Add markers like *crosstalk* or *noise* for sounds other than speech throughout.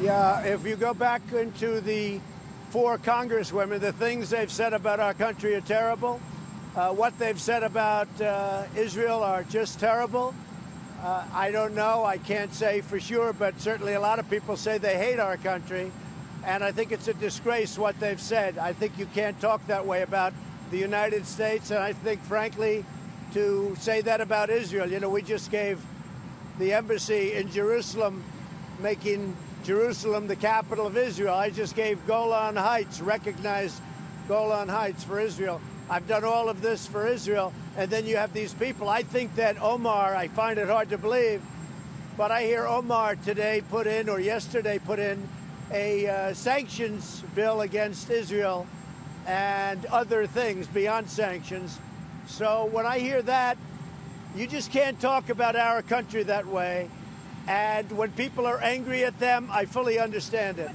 Yeah, if you go back into the four congresswomen, the things they've said about our country are terrible. Uh, what they've said about uh, Israel are just terrible. Uh, I don't know. I can't say for sure, but certainly a lot of people say they hate our country. And I think it's a disgrace what they've said. I think you can't talk that way about the United States. And I think, frankly, to say that about Israel, you know, we just gave the embassy in Jerusalem making Jerusalem the capital of Israel. I just gave Golan Heights, recognized Golan Heights for Israel. I've done all of this for Israel. And then you have these people. I think that Omar, I find it hard to believe, but I hear Omar today put in, or yesterday put in, a uh, sanctions bill against Israel and other things beyond sanctions. So when I hear that, you just can't talk about our country that way. And when people are angry at them, I fully understand it.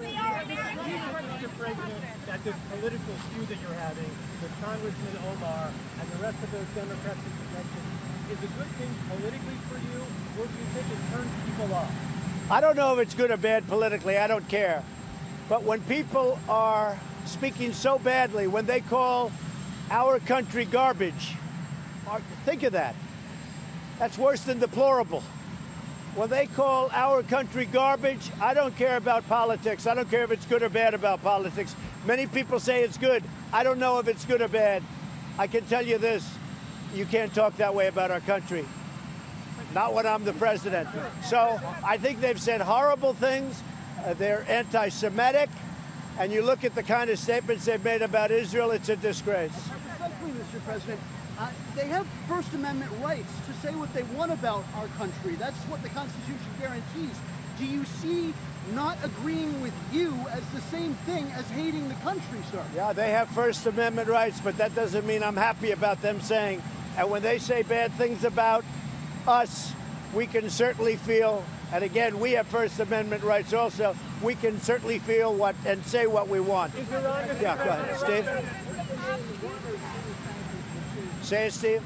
That this political feud that you're having with Congressman Omar and the rest of those Democrats that you is a good thing politically for you, or do you think it turns people off? I don't know if it's good or bad politically. I don't care. But when people are speaking so badly, when they call our country garbage, think of that. That's worse than deplorable. When they call our country garbage, I don't care about politics. I don't care if it's good or bad about politics. Many people say it's good. I don't know if it's good or bad. I can tell you this you can't talk that way about our country. Not when I'm the president. So I think they've said horrible things. Uh, they're anti Semitic. And you look at the kind of statements they've made about Israel, it's a disgrace. Mr. President, uh, they have First Amendment rights to say what they want about our country. That's what the Constitution guarantees. Do you see not agreeing with you as the same thing as hating the country, sir? Yeah, they have First Amendment rights, but that doesn't mean I'm happy about them saying. And when they say bad things about us, we can certainly feel, and again, we have First Amendment rights also, we can certainly feel what and say what we want. Yeah, go ahead, Steve. Say it, Steve.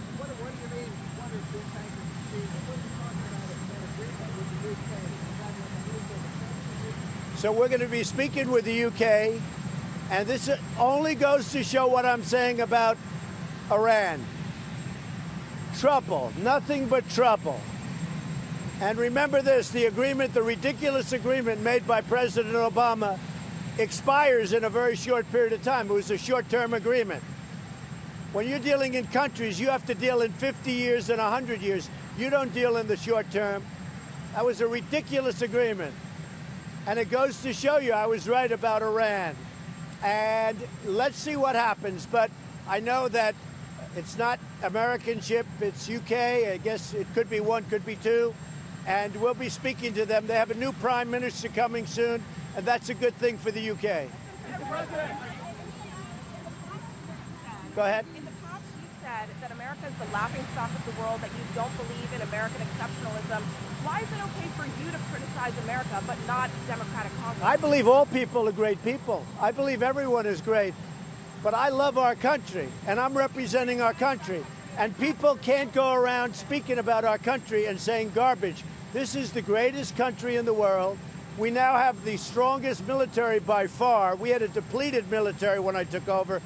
So we're going to be speaking with the UK, and this only goes to show what I'm saying about Iran. Trouble, nothing but trouble. And remember this the agreement, the ridiculous agreement made by President Obama, expires in a very short period of time. It was a short term agreement. When you're dealing in countries, you have to deal in 50 years and 100 years. You don't deal in the short term. That was a ridiculous agreement. And it goes to show you I was right about Iran. And let's see what happens. But I know that it's not American ship, it's UK. I guess it could be one, could be two. And we'll be speaking to them. They have a new prime minister coming soon, and that's a good thing for the UK. Go ahead. In the past, you said that America is the laughing stock of the world, that you don't believe in American exceptionalism. Why is it okay for you to criticize America but not Democratic Congress? I believe all people are great people. I believe everyone is great. But I love our country, and I'm representing our country. And people can't go around speaking about our country and saying garbage. This is the greatest country in the world. We now have the strongest military by far. We had a depleted military when I took over.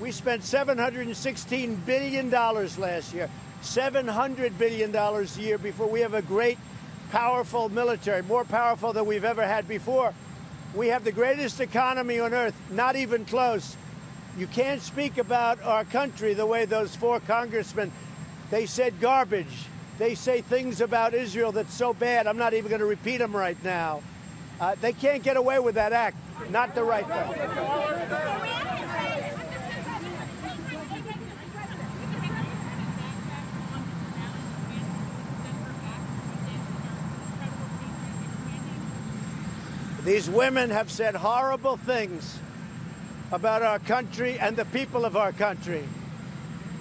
We spent $716 billion last year, $700 billion a year before we have a great, powerful military, more powerful than we've ever had before. We have the greatest economy on earth, not even close. You can't speak about our country the way those four congressmen, they said garbage. They say things about Israel that's so bad, I'm not even going to repeat them right now. Uh, they can't get away with that act. Not the right thing. These women have said horrible things about our country and the people of our country.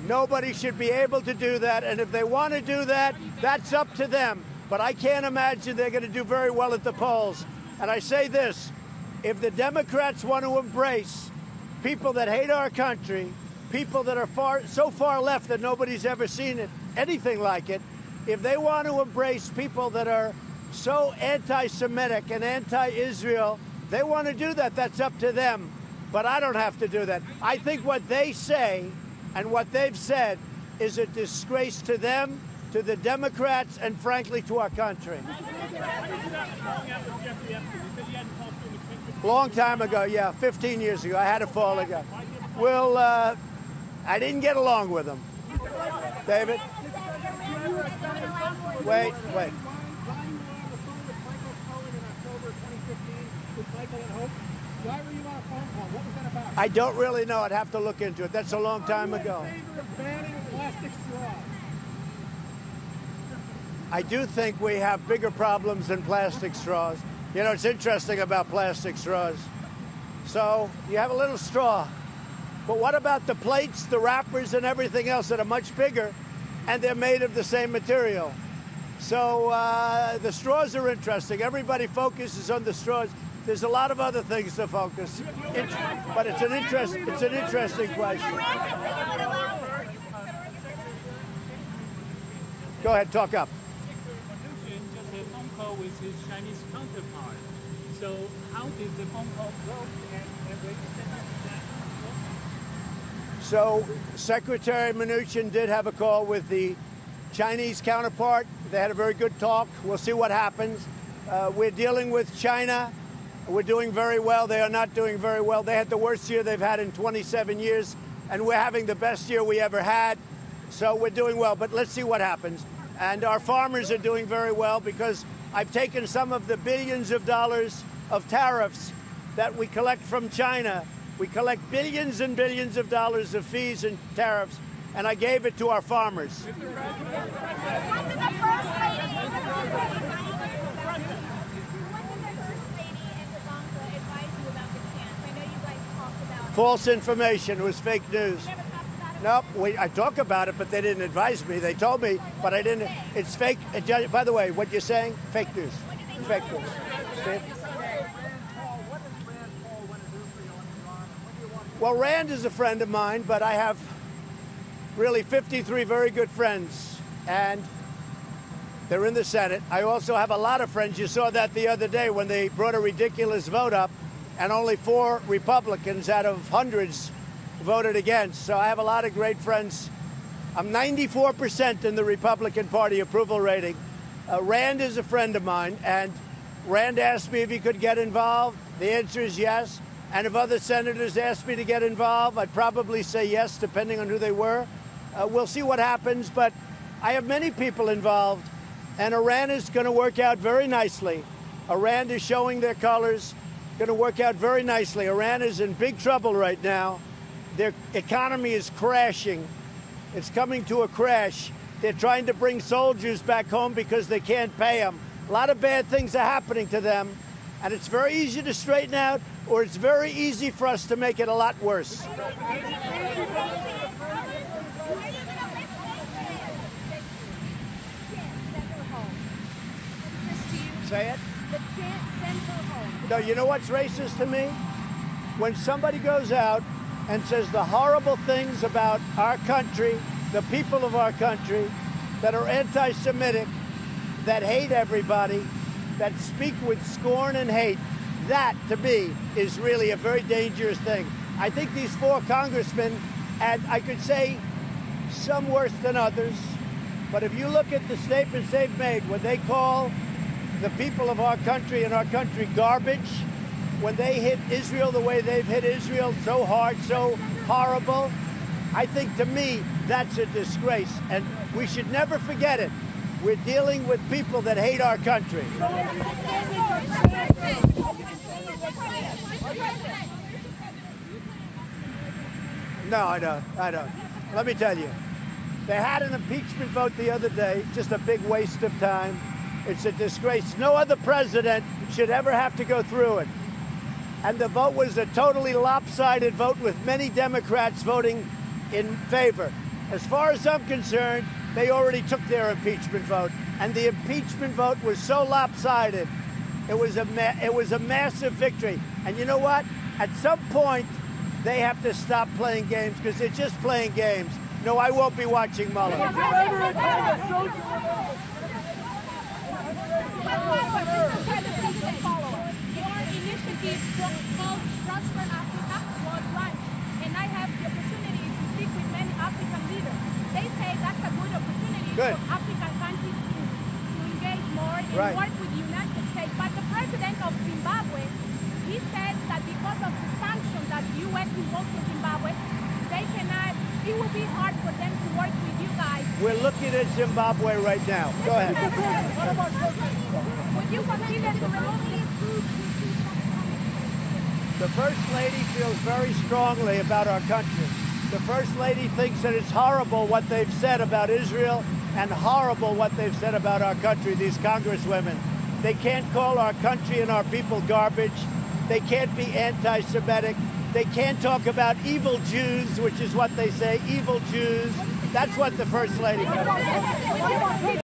Nobody should be able to do that. And if they want to do that, that's up to them. But I can't imagine they're going to do very well at the polls. And I say this if the Democrats want to embrace people that hate our country, people that are far so far left that nobody's ever seen it, anything like it, if they want to embrace people that are so anti Semitic and anti Israel. They want to do that. That's up to them. But I don't have to do that. I think what they say and what they've said is a disgrace to them, to the Democrats, and frankly to our country. Long time ago, yeah, 15 years ago. I had a fall ago. Well, uh, I didn't get along with him. David? Wait, wait. Why were you on a phone call? What was that about? I don't really know. I'd have to look into it. That's a long time ago. In favor of banning plastic straws. I do think we have bigger problems than plastic straws. You know, it's interesting about plastic straws. So you have a little straw. But what about the plates, the wrappers, and everything else that are much bigger and they're made of the same material? So uh, the straws are interesting. Everybody focuses on the straws. There's a lot of other things to focus, Int- but it's an interest. It's an interesting question. Go ahead, talk up. With his Chinese counterpart. So how did the phone call go? So Secretary Mnuchin did have a call with the Chinese counterpart. They had a very good talk. We'll see what happens. Uh, we're dealing with China. We're doing very well. They are not doing very well. They had the worst year they've had in 27 years, and we're having the best year we ever had. So we're doing well, but let's see what happens. And our farmers are doing very well because I've taken some of the billions of dollars of tariffs that we collect from China. We collect billions and billions of dollars of fees and tariffs, and I gave it to our farmers. When did the First Lady when did the First Lady and Ivanka advise you about the chance? I know you guys talked about it. False information. It was fake news. Nope, I talk about it, but they didn't advise me. They told me, but I didn't. It's fake. By the way, what you're saying, fake news. Fake news. See? Well, Rand is a friend of mine, but I have really 53 very good friends, and they're in the Senate. I also have a lot of friends. You saw that the other day when they brought a ridiculous vote up, and only four Republicans out of hundreds voted against. So I have a lot of great friends. I'm 94% in the Republican Party approval rating. Uh, Rand is a friend of mine, and Rand asked me if he could get involved. The answer is yes. And if other senators asked me to get involved, I'd probably say yes, depending on who they were. Uh, we'll see what happens, but I have many people involved, and Iran is going to work out very nicely. Iran is showing their colors, going to work out very nicely. Iran is in big trouble right now. Their economy is crashing. It's coming to a crash. They're trying to bring soldiers back home because they can't pay them. A lot of bad things are happening to them, and it's very easy to straighten out, or it's very easy for us to make it a lot worse. Say it. No, you know what's racist to me? When somebody goes out and says the horrible things about our country, the people of our country, that are anti Semitic, that hate everybody, that speak with scorn and hate, that to me is really a very dangerous thing. I think these four congressmen, and I could say some worse than others, but if you look at the statements they've made, when they call the people of our country and our country garbage, when they hit Israel the way they've hit Israel so hard, so horrible, I think to me that's a disgrace. And we should never forget it. We're dealing with people that hate our country. No, I don't. I don't. Let me tell you. They had an impeachment vote the other day, just a big waste of time. It's a disgrace. No other president should ever have to go through it. And the vote was a totally lopsided vote with many Democrats voting in favor. As far as I'm concerned, they already took their impeachment vote. And the impeachment vote was so lopsided. It was a it was a massive victory. And you know what? At some point, they have to stop playing games because they're just playing games. No, I won't be watching Mueller. Good opportunity to speak with many African leaders. They say that's a Good. Opportunity for African countries to, to engage more and Right. work with the United States. But the president of Zimbabwe, he said that because of the sanctions that the U.S. imposed on Zimbabwe, they cannot. It will be hard for them to work with you guys. We're looking at Zimbabwe right now. Go ahead. *laughs* The First Lady feels very strongly about our country. The First Lady thinks that it's horrible what they've said about Israel and horrible what they've said about our country, these congresswomen. They can't call our country and our people garbage. They can't be anti Semitic. They can't talk about evil Jews, which is what they say evil Jews. That's what the First Lady.